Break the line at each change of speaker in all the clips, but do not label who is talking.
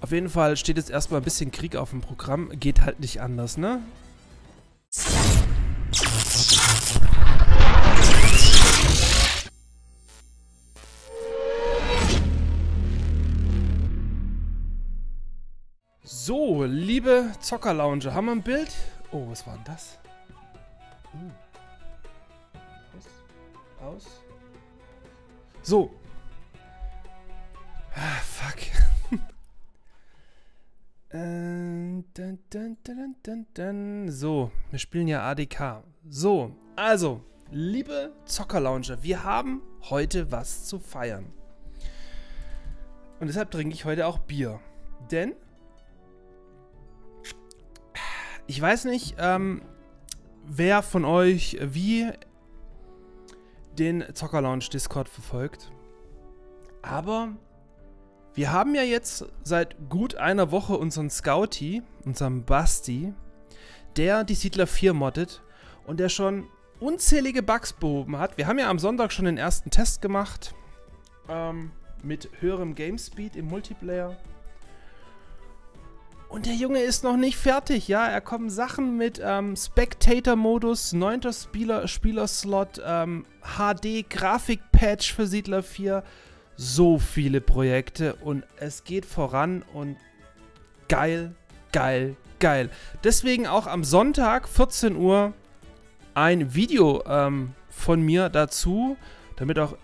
Auf jeden Fall steht jetzt erstmal ein bisschen Krieg auf dem Programm. Geht halt nicht anders, ne? So, liebe Zockerlounge, haben wir ein Bild? Oh, was war denn das? Uh. Aus. Aus. So. Ah, fuck. Dun, dun, dun. So, wir spielen ja ADK. So, also, liebe Zockerlounge, wir haben heute was zu feiern. Und deshalb trinke ich heute auch Bier. Denn ich weiß nicht, ähm, wer von euch wie den Zocker Lounge Discord verfolgt. Aber wir haben ja jetzt seit gut einer Woche unseren Scouty, unseren Basti, der die Siedler 4 moddet und der schon unzählige Bugs behoben hat. Wir haben ja am Sonntag schon den ersten Test gemacht ähm, mit höherem Game Speed im Multiplayer. Und der Junge ist noch nicht fertig, ja. Er kommen Sachen mit ähm, Spectator-Modus, 9. Spieler Spielerslot, ähm, HD-Grafik-Patch für Siedler 4. So viele Projekte und es geht voran und geil, geil, geil. Deswegen auch am Sonntag, 14 Uhr, ein Video ähm, von mir dazu, damit auch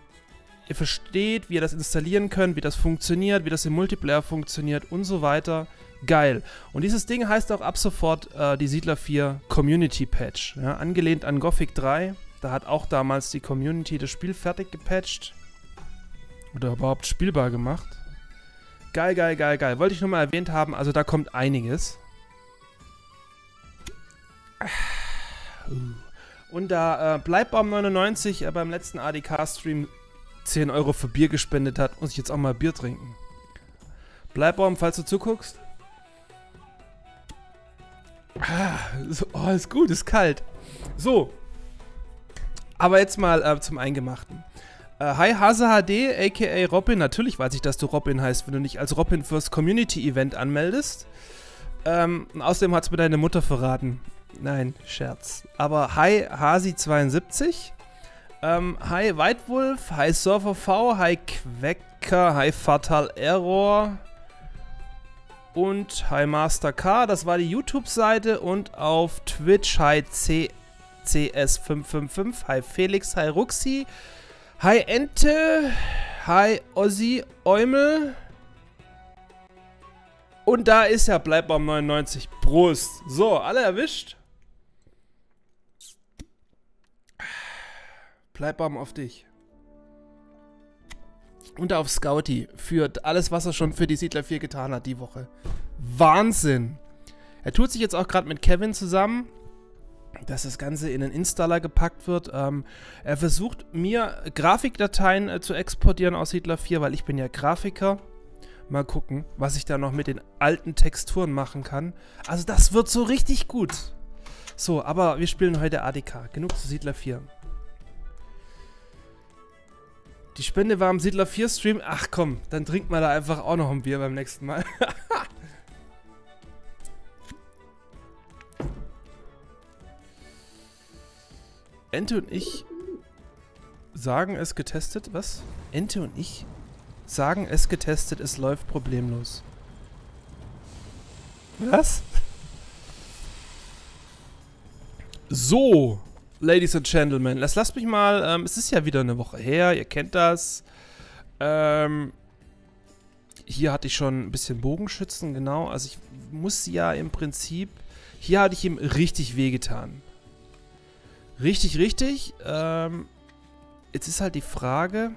ihr versteht, wie ihr das installieren könnt, wie das funktioniert, wie das im Multiplayer funktioniert und so weiter geil. Und dieses Ding heißt auch ab sofort äh, die Siedler 4 Community Patch. Ja, angelehnt an Gothic 3. Da hat auch damals die Community das Spiel fertig gepatcht. Oder überhaupt spielbar gemacht. Geil, geil, geil, geil. Wollte ich nur mal erwähnt haben. Also da kommt einiges. Und da äh, Bleibbaum99 äh, beim letzten ADK-Stream 10 Euro für Bier gespendet hat, muss ich jetzt auch mal Bier trinken. Bleibbaum, falls du zuguckst, Ah, so, oh, ist gut, ist kalt. So. Aber jetzt mal äh, zum Eingemachten. Äh, hi Hase HD, aka Robin. Natürlich weiß ich, dass du Robin heißt, wenn du dich als Robin fürs Community Event anmeldest. Ähm, außerdem hat es mir deine Mutter verraten. Nein, Scherz. Aber hi Hasi72. Ähm, hi Whitewolf, hi Surfer V, hi Quecker, hi Fatal Error und Hi Master K. Das war die YouTube-Seite und auf Twitch Hi CS555, Hi Felix, Hi Ruxi, Hi Ente, Hi Ozzy Eumel. Und da ist ja Bleibbaum 99. Prost. So, alle erwischt. Bleibbaum auf dich und auf Scouty für alles, was er schon für die Siedler 4 getan hat die Woche. Wahnsinn! Er tut sich jetzt auch gerade mit Kevin zusammen, dass das Ganze in einen Installer gepackt wird. Ähm, er versucht mir Grafikdateien äh, zu exportieren aus Siedler 4, weil ich bin ja Grafiker. Mal gucken, was ich da noch mit den alten Texturen machen kann. Also das wird so richtig gut. So, aber wir spielen heute ADK. Genug zu Siedler 4. Die Spende war am Siedler 4 Stream. Ach komm, dann trinkt man da einfach auch noch ein Bier beim nächsten Mal. Ente und ich sagen es getestet. Was? Ente und ich sagen es getestet, es läuft problemlos. Was? So. Ladies and Gentlemen, das lasst mich mal, ähm, es ist ja wieder eine Woche her, ihr kennt das. Ähm, hier hatte ich schon ein bisschen Bogenschützen, genau. Also ich muss ja im Prinzip, hier hatte ich ihm richtig wehgetan. Richtig, richtig. Ähm, jetzt ist halt die Frage,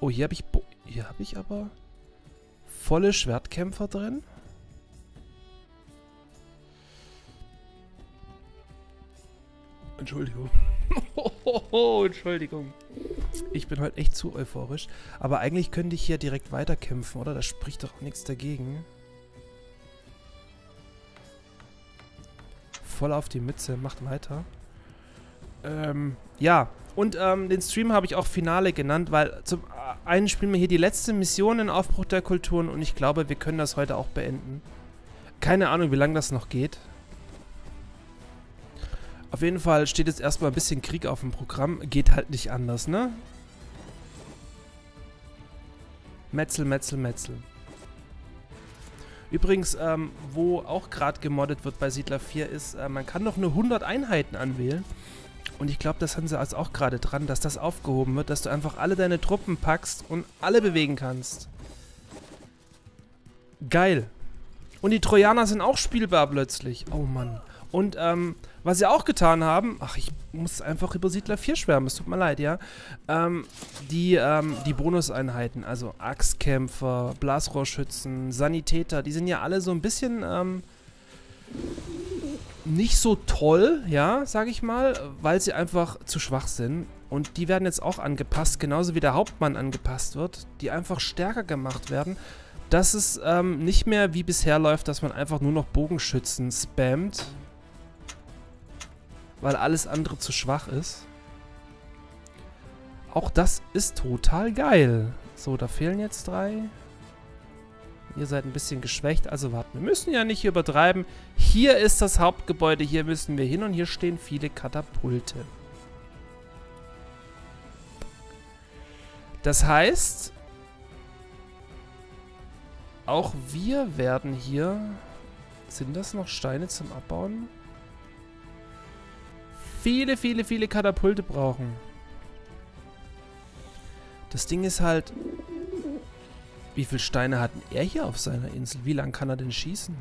oh, hier habe ich, Bo hier habe ich aber volle Schwertkämpfer drin. Entschuldigung. Entschuldigung. Ich bin heute echt zu euphorisch. Aber eigentlich könnte ich hier direkt weiterkämpfen, oder? Da spricht doch nichts dagegen. Voll auf die Mütze. Macht weiter. Ähm, ja. Und ähm, den Stream habe ich auch Finale genannt, weil zum einen spielen wir hier die letzte Mission in Aufbruch der Kulturen und ich glaube, wir können das heute auch beenden. Keine Ahnung, wie lange das noch geht. Auf jeden Fall steht jetzt erstmal ein bisschen Krieg auf dem Programm. Geht halt nicht anders, ne? Metzel, Metzel, Metzel. Übrigens, ähm, wo auch gerade gemoddet wird bei Siedler 4 ist, äh, man kann noch nur 100 Einheiten anwählen. Und ich glaube, das haben sie auch gerade dran, dass das aufgehoben wird, dass du einfach alle deine Truppen packst und alle bewegen kannst. Geil. Und die Trojaner sind auch spielbar plötzlich. Oh Mann. Und ähm, was sie auch getan haben, ach, ich muss einfach über Siedler 4 schwärmen, es tut mir leid, ja. Ähm, die, ähm, die Bonuseinheiten, also Axtkämpfer, Blasrohrschützen, Sanitäter, die sind ja alle so ein bisschen, ähm, nicht so toll, ja, sag ich mal, weil sie einfach zu schwach sind. Und die werden jetzt auch angepasst, genauso wie der Hauptmann angepasst wird, die einfach stärker gemacht werden dass es ähm, nicht mehr wie bisher läuft, dass man einfach nur noch Bogenschützen spammt. Weil alles andere zu schwach ist. Auch das ist total geil. So, da fehlen jetzt drei. Ihr seid ein bisschen geschwächt, also warten. Wir müssen ja nicht übertreiben. Hier ist das Hauptgebäude, hier müssen wir hin und hier stehen viele Katapulte. Das heißt, auch wir werden hier... Sind das noch Steine zum Abbauen? Viele, viele, viele Katapulte brauchen. Das Ding ist halt... Wie viele Steine hat er hier auf seiner Insel? Wie lange kann er denn schießen?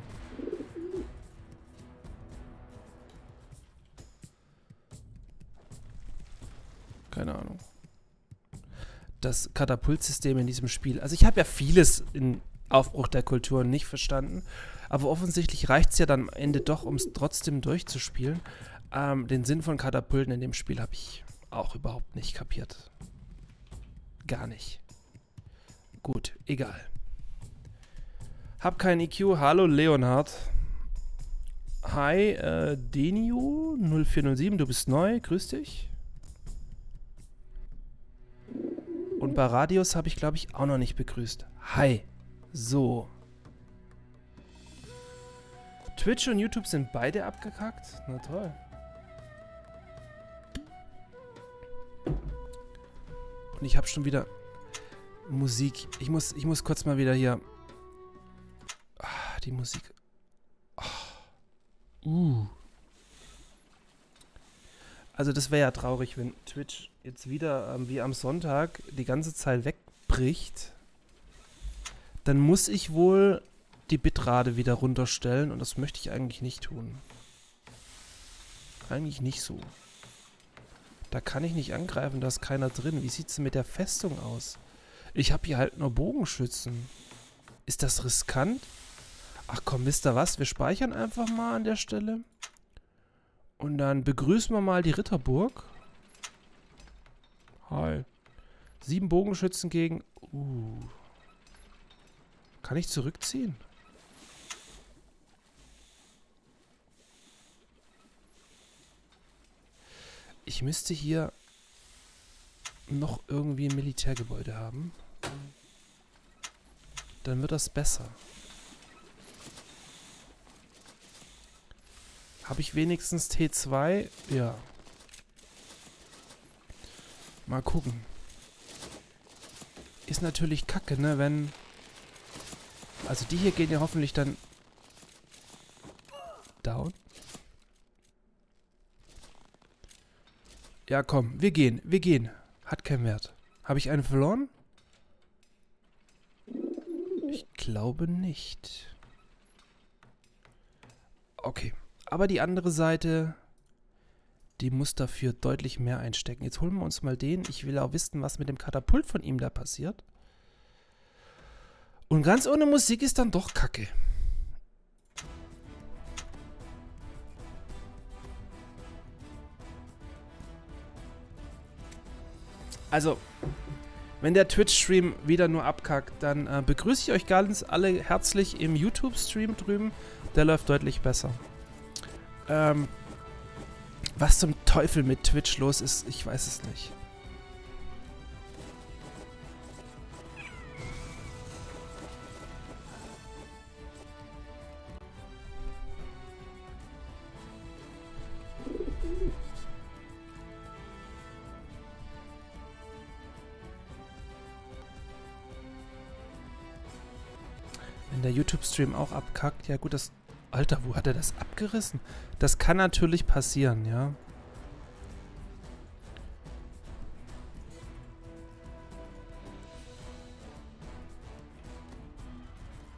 Keine Ahnung. Das Katapultsystem in diesem Spiel. Also ich habe ja vieles in Aufbruch der Kultur nicht verstanden. Aber offensichtlich reicht es ja dann am Ende doch, um es trotzdem durchzuspielen. Ähm, den Sinn von Katapulten in dem Spiel habe ich auch überhaupt nicht kapiert. Gar nicht. Gut, egal. Hab kein EQ. Hallo Leonhard. Hi, äh, Denio 0407, du bist neu. Grüß dich. Und bei Radius habe ich, glaube ich, auch noch nicht begrüßt. Hi. So. Twitch und YouTube sind beide abgekackt? Na toll. Und ich habe schon wieder Musik. Ich muss, ich muss kurz mal wieder hier... Ah, die Musik. Oh. Uh. Also das wäre ja traurig, wenn Twitch jetzt wieder ähm, wie am Sonntag die ganze Zeit wegbricht dann muss ich wohl die Bitrate wieder runterstellen und das möchte ich eigentlich nicht tun. Eigentlich nicht so. Da kann ich nicht angreifen, da ist keiner drin. Wie sieht es mit der Festung aus? Ich habe hier halt nur Bogenschützen. Ist das riskant? Ach komm, wisst ihr was? Wir speichern einfach mal an der Stelle. Und dann begrüßen wir mal die Ritterburg. Hi. Sieben Bogenschützen gegen... Uh... Kann ich zurückziehen? Ich müsste hier noch irgendwie ein Militärgebäude haben. Dann wird das besser. Habe ich wenigstens T2? Ja. Mal gucken. Ist natürlich kacke, ne, wenn also die hier gehen ja hoffentlich dann down. Ja, komm, wir gehen, wir gehen. Hat keinen Wert. Habe ich einen verloren? Ich glaube nicht. Okay. Aber die andere Seite, die muss dafür deutlich mehr einstecken. Jetzt holen wir uns mal den. Ich will auch wissen, was mit dem Katapult von ihm da passiert. Und ganz ohne Musik ist dann doch kacke. Also, wenn der Twitch-Stream wieder nur abkackt, dann äh, begrüße ich euch ganz alle herzlich im YouTube-Stream drüben. Der läuft deutlich besser. Ähm, was zum Teufel mit Twitch los ist, ich weiß es nicht. YouTube-Stream auch abkackt, ja gut, das... Alter, wo hat er das abgerissen? Das kann natürlich passieren, ja.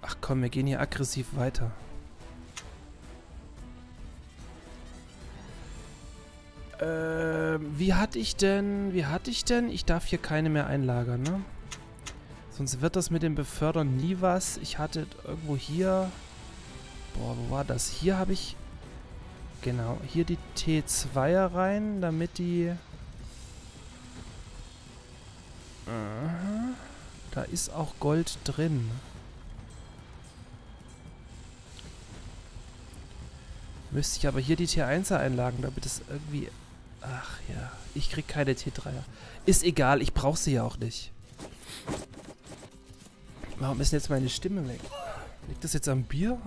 Ach komm, wir gehen hier aggressiv weiter. Ähm, wie hatte ich denn... Wie hatte ich denn? Ich darf hier keine mehr einlagern, ne? Sonst wird das mit dem Befördern nie was. Ich hatte irgendwo hier... Boah, wo war das? Hier habe ich... Genau, hier die T2er rein, damit die... Aha. Da ist auch Gold drin. Müsste ich aber hier die T1er einlagen, damit es irgendwie Ach ja, ich krieg keine T3er. Ist egal, ich brauche sie ja auch nicht. Warum ist jetzt meine Stimme weg? Liegt das jetzt am Bier?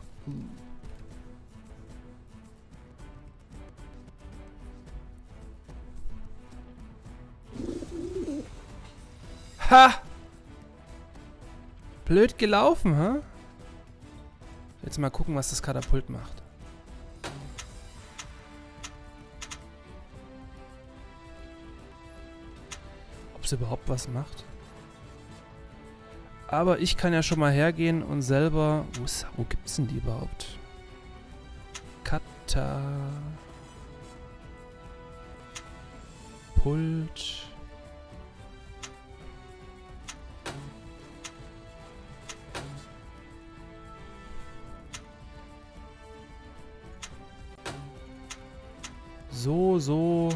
Ha! Blöd gelaufen, hä? Jetzt mal gucken, was das Katapult macht. überhaupt was macht. Aber ich kann ja schon mal hergehen und selber... Wo, ist, wo gibt's denn die überhaupt? Kata... Pult... So, so...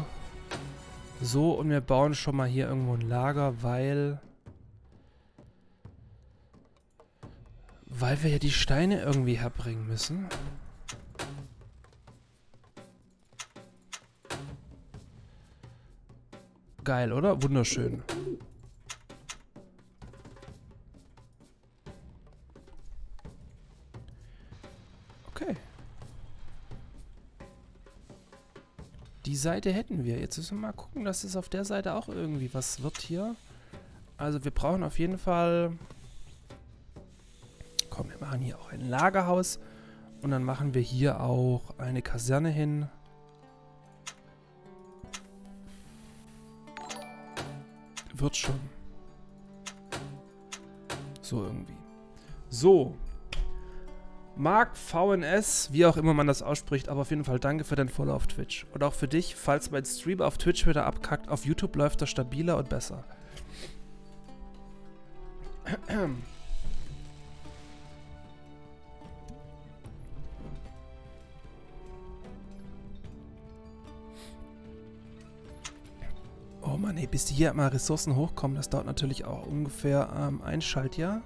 So, und wir bauen schon mal hier irgendwo ein Lager, weil... Weil wir ja die Steine irgendwie herbringen müssen. Geil, oder? Wunderschön. Die Seite hätten wir. Jetzt müssen wir mal gucken, dass es auf der Seite auch irgendwie was wird hier. Also wir brauchen auf jeden Fall... Komm, wir machen hier auch ein Lagerhaus. Und dann machen wir hier auch eine Kaserne hin. Wird schon. So irgendwie. So, Mark VNS, wie auch immer man das ausspricht, aber auf jeden Fall danke für dein Follow auf Twitch. Und auch für dich, falls mein Stream auf Twitch wieder abkackt, auf YouTube läuft er stabiler und besser. Mann, ey, bis die hier mal Ressourcen hochkommen, das dauert natürlich auch ungefähr ähm, ein Schaltjahr.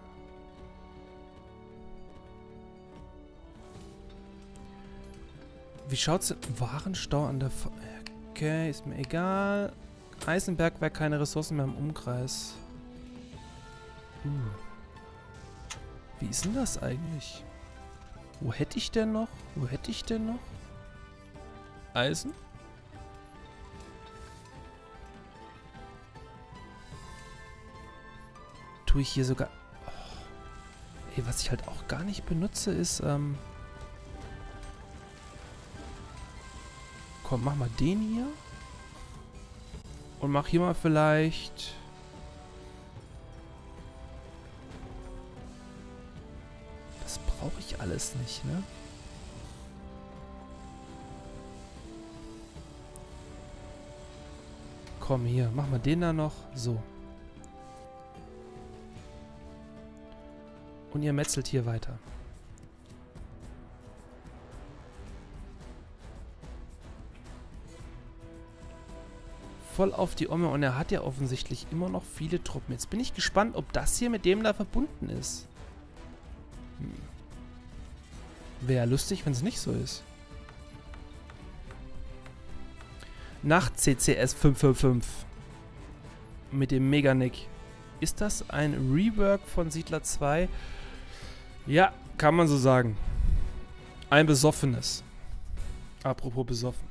Wie schaut's denn? Warenstau an der... F okay, ist mir egal. Eisenberg wäre keine Ressourcen mehr im Umkreis. Uh. Wie ist denn das eigentlich? Wo hätte ich denn noch? Wo hätte ich denn noch? Eisen? Tue ich hier sogar... Oh. Ey, was ich halt auch gar nicht benutze, ist... Ähm komm, mach mal den hier. Und mach hier mal vielleicht... Das brauche ich alles nicht, ne? Komm, hier, mach mal den da noch. So. Und ihr metzelt hier weiter. voll auf die Omme und er hat ja offensichtlich immer noch viele Truppen. Jetzt bin ich gespannt, ob das hier mit dem da verbunden ist. Hm. Wäre lustig, wenn es nicht so ist. Nach CCS 555 mit dem Meganick. Ist das ein Rework von Siedler 2? Ja, kann man so sagen. Ein besoffenes. Apropos besoffen.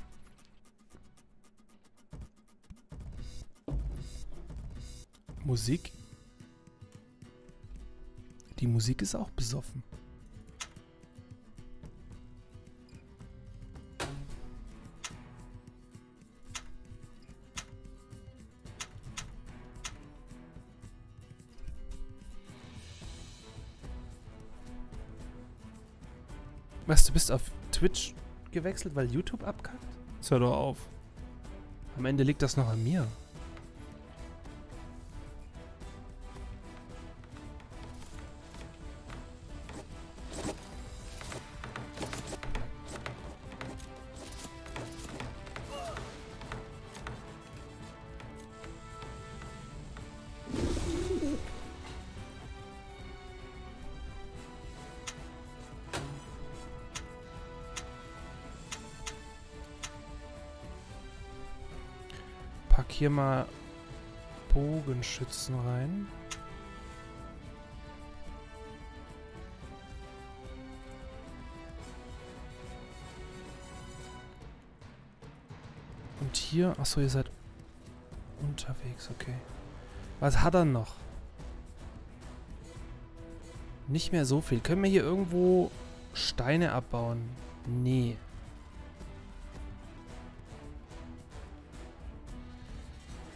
Musik. Die Musik ist auch besoffen. Du bist auf Twitch gewechselt, weil YouTube abkackt? Hör doch auf. Am Ende liegt das noch an mir. Hier mal Bogenschützen rein. Und hier, achso, ihr seid unterwegs, okay. Was hat er noch? Nicht mehr so viel. Können wir hier irgendwo Steine abbauen? Nee.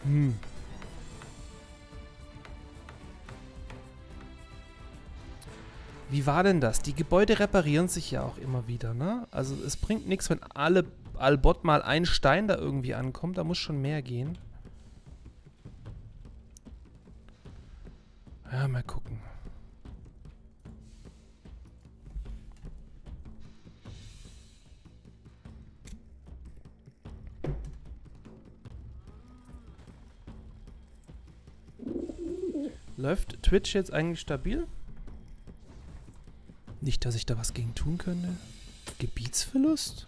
Hm. Wie war denn das? Die Gebäude reparieren sich ja auch immer wieder, ne? Also es bringt nichts, wenn alle Albot mal ein Stein da irgendwie ankommt. Da muss schon mehr gehen. Ja, mal gucken. Läuft Twitch jetzt eigentlich stabil? Nicht, dass ich da was gegen tun könnte. Gebietsverlust?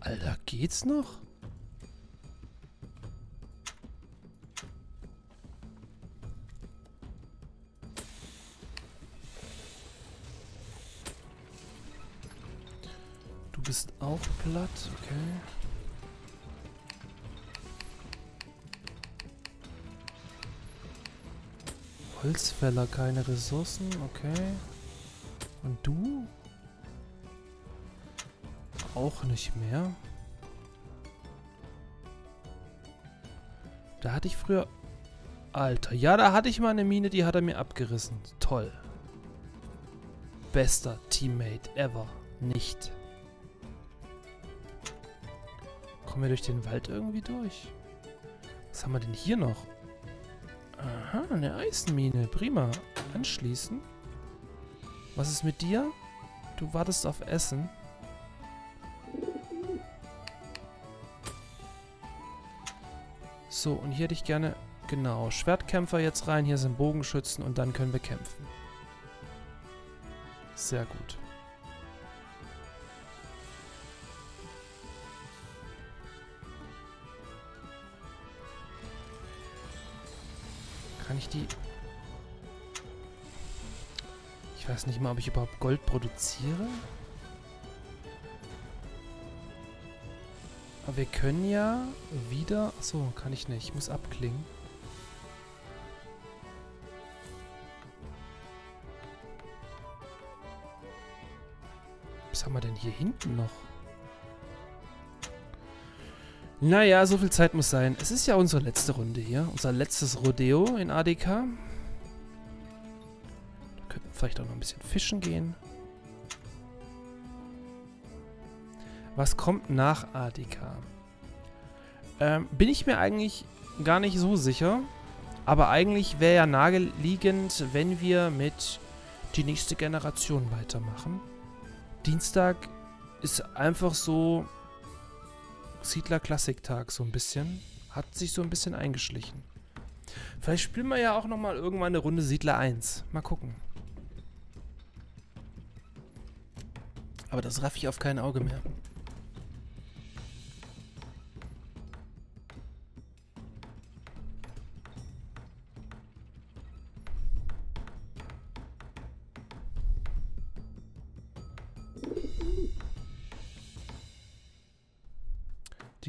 Alter, geht's noch? Du bist auch platt, okay. Holzfäller, keine Ressourcen, okay. Und du? Auch nicht mehr. Da hatte ich früher... Alter, ja, da hatte ich mal eine Mine, die hat er mir abgerissen. Toll. Bester Teammate ever. Nicht. Kommen wir durch den Wald irgendwie durch? Was haben wir denn hier noch? Aha, eine Eisenmine. Prima. Anschließen. Was ist mit dir? Du wartest auf Essen. So, und hier hätte ich gerne... Genau, Schwertkämpfer jetzt rein. Hier sind Bogenschützen und dann können wir kämpfen. Sehr gut. Ich die... Ich weiß nicht mal, ob ich überhaupt Gold produziere. Aber wir können ja wieder... Achso, kann ich nicht. Ich muss abklingen. Was haben wir denn hier hinten noch? Naja, so viel Zeit muss sein. Es ist ja unsere letzte Runde hier. Unser letztes Rodeo in ADK. Da könnten wir vielleicht auch noch ein bisschen fischen gehen. Was kommt nach ADK? Ähm, bin ich mir eigentlich gar nicht so sicher. Aber eigentlich wäre ja naheliegend, wenn wir mit die nächste Generation weitermachen. Dienstag ist einfach so Siedler Klassiktag so ein bisschen. Hat sich so ein bisschen eingeschlichen. Vielleicht spielen wir ja auch nochmal irgendwann eine Runde Siedler 1. Mal gucken. Aber das raff ich auf kein Auge mehr.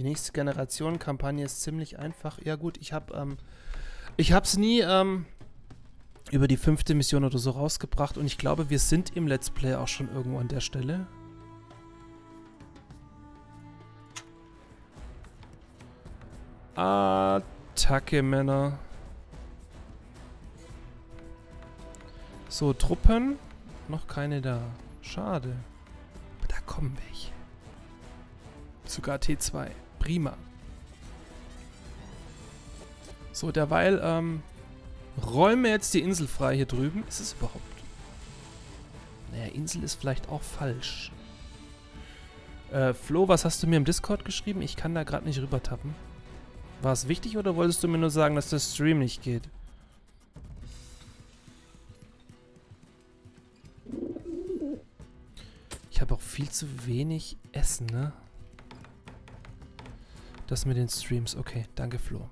Die nächste Generation Kampagne ist ziemlich einfach. Ja gut, ich habe ähm, ich habe es nie ähm, über die fünfte Mission oder so rausgebracht und ich glaube, wir sind im Let's Play auch schon irgendwo an der Stelle. Attacke, Männer. So, Truppen. Noch keine da. Schade. Aber da kommen welche. Sogar T2. Prima. So, derweil ähm, räumen wir jetzt die Insel frei hier drüben. Ist es überhaupt? Naja, Insel ist vielleicht auch falsch. Äh, Flo, was hast du mir im Discord geschrieben? Ich kann da gerade nicht rüber tappen. War es wichtig oder wolltest du mir nur sagen, dass der Stream nicht geht? Ich habe auch viel zu wenig Essen, ne? Das mit den Streams. Okay, danke Flo.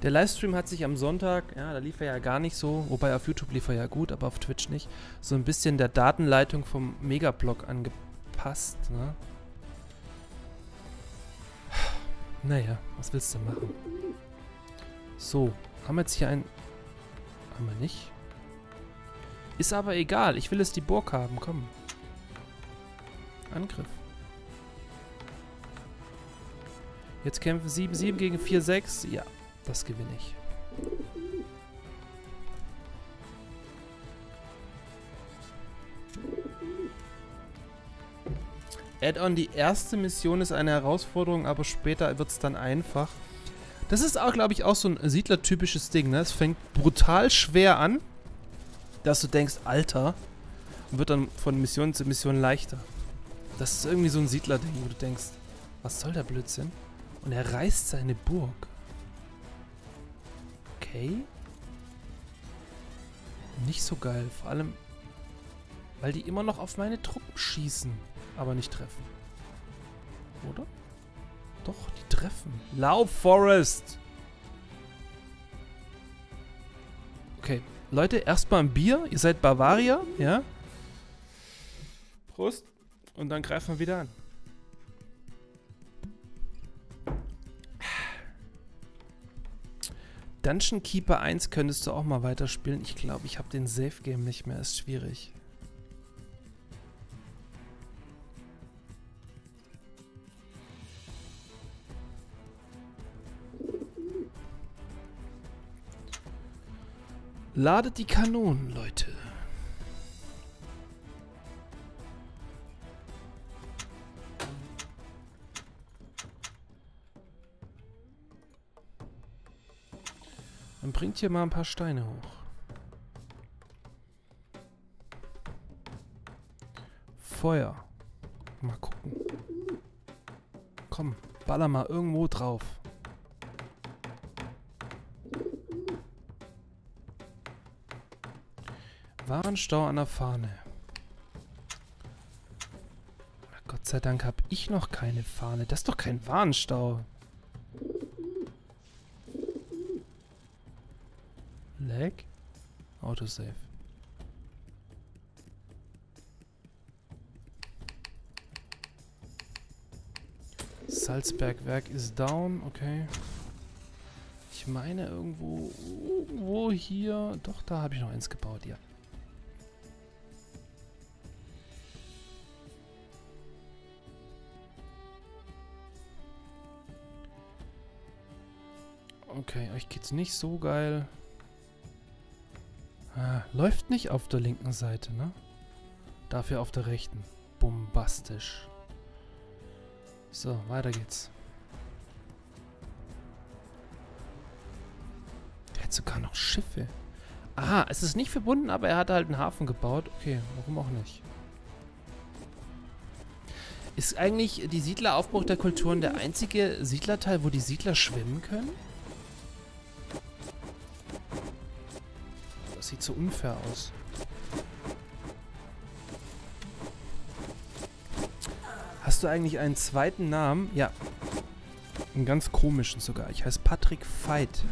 Der Livestream hat sich am Sonntag, ja, da lief er ja gar nicht so, wobei auf YouTube lief er ja gut, aber auf Twitch nicht, so ein bisschen der Datenleitung vom Megablog angepasst, ne? Naja, was willst du machen? So, haben wir jetzt hier ein... Haben wir nicht? Ist aber egal, ich will es die Burg haben, komm. Angriff. Jetzt kämpfen 7-7 gegen 4-6. Ja, das gewinne ich. Add-on, die erste Mission ist eine Herausforderung, aber später wird es dann einfach. Das ist auch, glaube ich, auch so ein Siedler-typisches Ding. Ne? Es fängt brutal schwer an, dass du denkst, Alter, und wird dann von Mission zu Mission leichter. Das ist irgendwie so ein Siedler-Ding, wo du denkst, was soll der Blödsinn? Und er reißt seine Burg. Okay. Nicht so geil. Vor allem, weil die immer noch auf meine Truppen schießen, aber nicht treffen. Oder? Doch, die treffen. Lauf, Forest! Okay, Leute, erstmal ein Bier. Ihr seid Bavaria, ja? Prost. Und dann greifen wir wieder an. Dungeon Keeper 1 könntest du auch mal weiterspielen. Ich glaube, ich habe den Safe Game nicht mehr. Ist schwierig. Ladet die Kanonen, Leute. Dann bringt hier mal ein paar Steine hoch. Feuer. Mal gucken. Komm, baller mal irgendwo drauf. Warenstau an der Fahne. Gott sei Dank habe ich noch keine Fahne. Das ist doch kein Warenstau. Lag? Autosave. Salzbergwerk ist down, okay. Ich meine irgendwo, wo hier, doch, da habe ich noch eins gebaut, ja. Euch geht's nicht so geil. Ah, läuft nicht auf der linken Seite, ne? Dafür auf der rechten. Bombastisch. So, weiter geht's. Der hat sogar noch Schiffe. Aha, es ist nicht verbunden, aber er hat halt einen Hafen gebaut. Okay, warum auch nicht. Ist eigentlich die Siedleraufbruch der Kulturen der einzige Siedlerteil, wo die Siedler schwimmen können? Sieht so unfair aus. Hast du eigentlich einen zweiten Namen? Ja. Einen ganz komischen sogar. Ich heiße Patrick Veit.